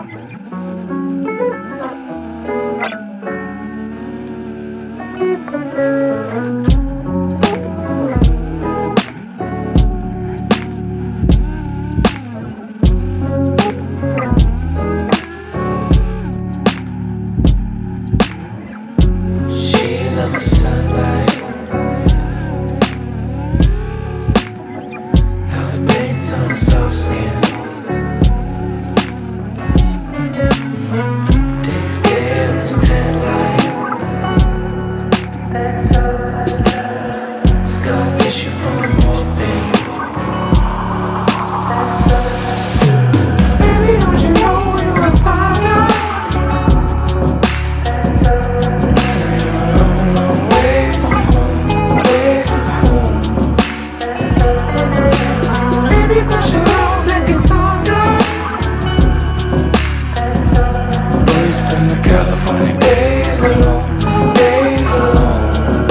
Thank you. better.